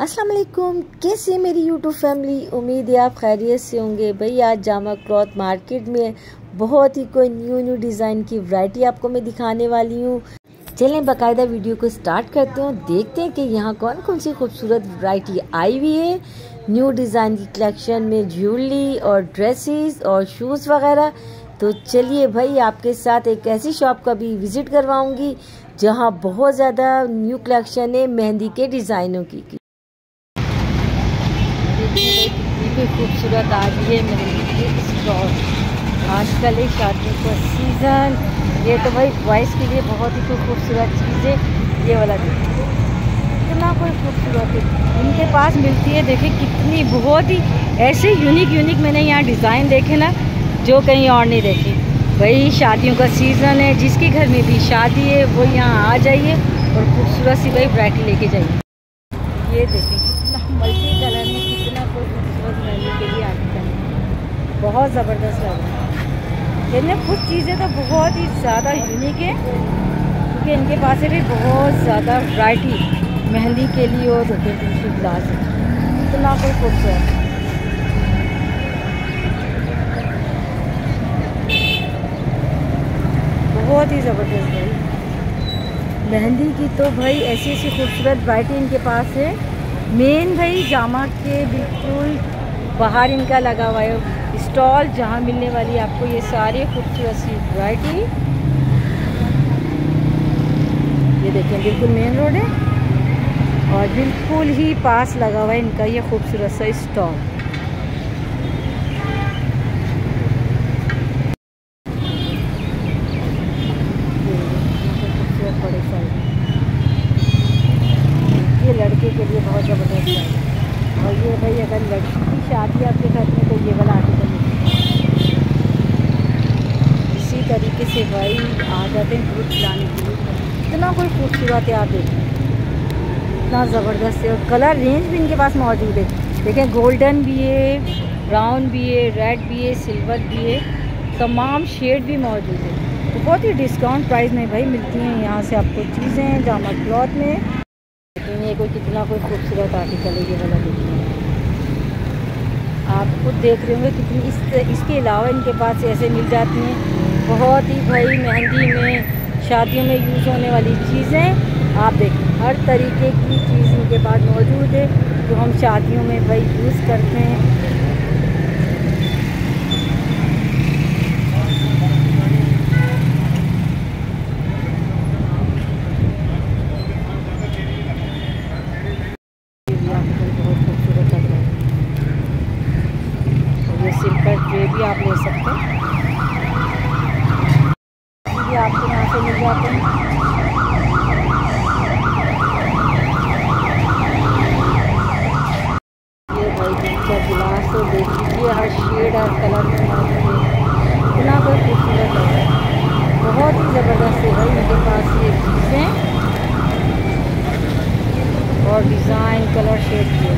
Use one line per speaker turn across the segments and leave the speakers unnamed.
अस्सलाम वालेकुम कैसे मेरी यूट्यूब फैमिली उम्मीद है आप खैरियत से होंगे। आज जामा क्लॉथ मार्केट में बहुत ही कोई न्यू न्यू डिज़ाइन की वैरायटी आपको मैं दिखाने वाली हूँ। चलें, बाकायदा वीडियो को स्टार्ट करते हैं देखते हैं कि यहाँ कौन कौन सी खूबसूरत वैरायटी आई हुई है। न्यू डिज़ाइन की कलेक्शन में ज्वेलरी और ड्रेसेस और शूज़ वगैरह। तो चलिए भाई, आपके साथ एक ऐसी शॉप का भी विज़िट करवाऊँगी, जहाँ बहुत ज़्यादा न्यू कलेक्शन है, मेहंदी के डिज़ाइनों की। कितनी खूबसूरत आज है मेहंदी के स्टॉल आजकल है शादी का सीज़न ये तो भाई बॉयज़ के लिए बहुत ही कोई खूबसूरत चीज़। है ये वाला देखिए इतना कोई खूबसूरत है। इनके पास मिलती है, देखिए कितनी बहुत ही ऐसे यूनिक यूनिक मैंने यहाँ डिज़ाइन देखे ना, जो कहीं और नहीं देखे। भाई शादियों का सीज़न है, जिसके घर में भी शादी है, वो यहाँ आ जाइए और खूबसूरत सी भाई वरायटी लेके जाइए। ये देखिए कितना मल्टी कलर में कितना कोई खूबसूरत मेहंदी के लिए आर्टिकल है बहुत ज़बरदस्त लग रहा है। इनमें कुछ चीज़ें तो बहुत ही ज़्यादा यूनिक है, क्योंकि इनके पास भी बहुत ज़्यादा वरायटी मेहंदी के लिए और देखिए ग्लास है। इतना कोई खूबसूरत बहुत ही ज़बरदस्त भाई मेहंदी की तो भाई ऐसी ऐसी खूबसूरत वरायटी इनके पास है। मेन भाई जामा के बिल्कुल बाहर इनका लगा हुआ है। स्टॉल जहाँ मिलने वाली है आपको ये सारी खूबसूरत सी वरायटी ये देखें, बिल्कुल मेन रोड है और बिल्कुल ही पास लगा हुआ है इनका ये खूबसूरत सा स्टॉल ये लड़के के लिए बहुत ज़बरदस्त है और ये भाई अगर लड़की की शादी आपके घर में तो ये वाला आर्टिकल इसी तरीके से भाई आ जाते हैं दूध लाने के लिए। इतना कोई खूबसूरत है आप देखें इतना ज़बरदस्त है। और कलर रेंज भी इनके पास मौजूद है। देखें गोल्डन भी है ब्राउन भी है रेड भी है सिल्वर भी है। तमाम शेड भी मौजूद है। तो बहुत ही डिस्काउंट प्राइस में भाई मिलती हैं यहाँ से आपको चीज़ें, जामा क्लॉथ में। ये कोई कितना कोई खूबसूरत आर्टिकल है, ये वाला देखिए। आप खुद देख रहे होंगे कितनी इस, इसके अलावा इनके पास ऐसे मिल जाती हैं। बहुत ही भाई मेहंदी में, शादियों में यूज़ होने वाली चीज़ें आप देखें, हर तरीके की चीज़ इनके पास मौजूद है, जो हम शादियों में भाई यूज़ करते हैं सिल्कर ट्रे भी आप ले सकते हैं भी आपको यहाँ से मिल जाते हैं ये भाई का गिलास तो देख लीजिए हर शेड हर कलर में इतना कोई खूबसूरत है। बहुत ही ज़बरदस्त है भाई इनके पास ये चीज़ें। और डिज़ाइन कलर शेड की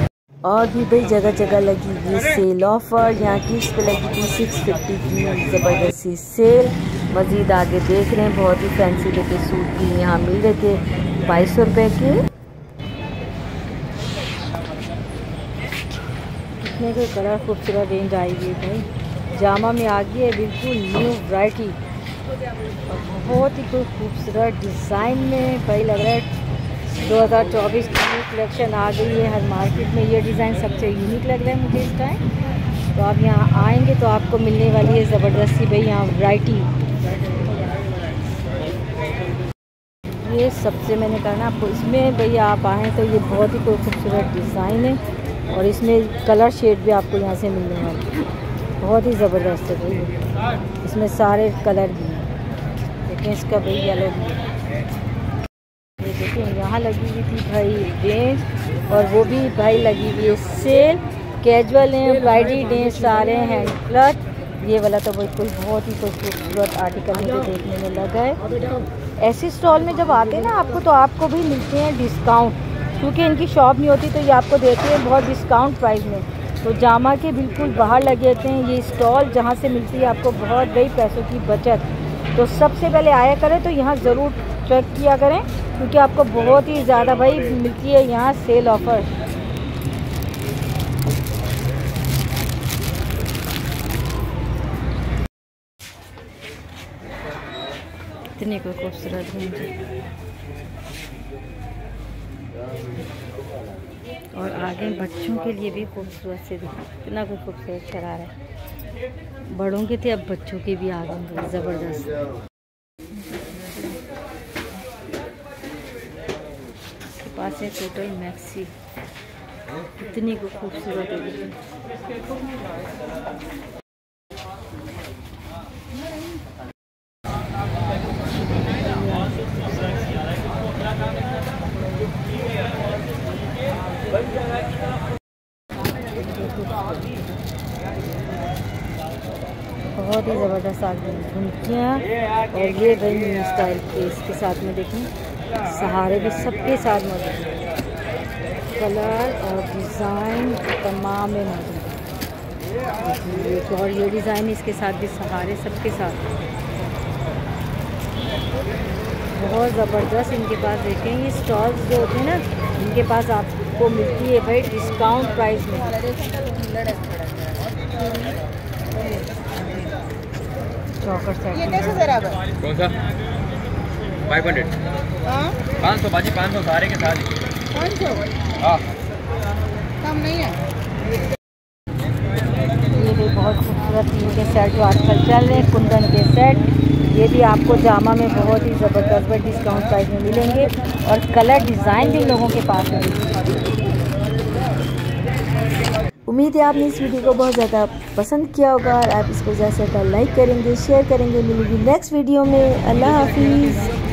और भी भाई जगह जगह लगी हुई सेल ऑफ़र यहाँ की इस पर लगी थी सिक्स फिफ्टी की ज़बरदस्ती सेल मज़ीद आगे देख रहे हैं, बहुत ही फैंसी लेके सूट भी यहाँ मिल रहे थे। बाईस सौ रुपये के। कितने के कलर खूबसूरत रेंज आई हुई भाई। जामा में आ गई है, बिल्कुल न्यू वराइटी बहुत ही कोई खूबसूरत डिज़ाइन में भाई लग रहा है। 2024 की न्यू कलेक्शन आ गई है हर मार्केट में। ये डिज़ाइन सबसे यूनिक लग रहा है मुझे इस टाइम तो आप यहाँ आएँगे तो आपको मिलने वाली है ज़बरदस्ती भाई यहाँ वैरायटी ये सबसे मैंने कहा ना, आपको इसमें भाई आप आएँ तो ये बहुत ही कोई खूबसूरत डिज़ाइन है। और इसमें कलर शेड भी आपको यहाँ से मिलने वाले बहुत ही ज़बरदस्त है भाई। इसमें सारे कलर भी हैं। देखें इसका भाई येलो भी है। देखिए, यहाँ लगी हुई थी भाई रेंज और वो भी भाई लगी हुई है सेल। कैजुअल हैं फ्राइडे डे सारे हैं। क्लथ ये वाला तो बिल्कुल बहुत ही खूबसूरत आर्टिकल मुझे देखने में लगा है। ऐसे स्टॉल में जब आते हैं ना आपको तो आपको भी मिलते हैं डिस्काउंट क्योंकि इनकी शॉप नहीं होती तो ये आपको देते हैं बहुत डिस्काउंट प्राइस में। तो जामा के बिल्कुल बाहर लगे होते हैं। ये स्टॉल जहाँ से मिलती है आपको बहुत बड़ी पैसों की बचत। तो सबसे पहले आया करें तो यहाँ ज़रूर चेक किया करें, क्योंकि आपको बहुत ही ज़्यादा भाई मिलती है यहाँ सेल ऑफ़र इतनी कोई खूबसूरत और आगे बच्चों के लिए भी खूबसूरत से दिखा कितना कोई खूबसूरत शरारा है। बड़ों के थे, अब बच्चों के भी आ गए ज़बरदस्त। पास है टोटल मैक्सी। इतनी खूबसूरत है बहुत आ गई झुमकियाँ और ये भाई स्टाइल के इसके साथ में देखें। सहारे भी सबके साथ मौजूद है कलर और डिज़ाइन तमाम में मौजूद है। और ये डिज़ाइन इसके साथ भी सहारे सबके साथ बहुत ज़बरदस्त इनके पास देखें। ये स्टॉल्स जो होते हैं ना, इनके पास आपको मिलती है भाई डिस्काउंट प्राइस में। चौकर सेट
कौन सा? फाइव हंड्रेड पाँच सौ बाजी पाँच सौ सारे के साथ। ही पाँच सौ? हाँ। कम नहीं है।
ये भी बहुत खूबसूरत तीन के सेट जो आजकल चल रहे हैं कुंदन के सेट। ये भी आपको जामा में बहुत ही ज़बरदस्त डिस्काउंट प्राइस में मिलेंगे और कलर डिज़ाइन भी लोगों के पास है। उम्मीद है आपने इस वीडियो को बहुत ज़्यादा पसंद किया होगा और आप इसको ज़्यादा से ज़्यादा लाइक करेंगे शेयर करेंगे। मिलेगी नेक्स्ट वीडियो में। अल्लाह हाफिज़।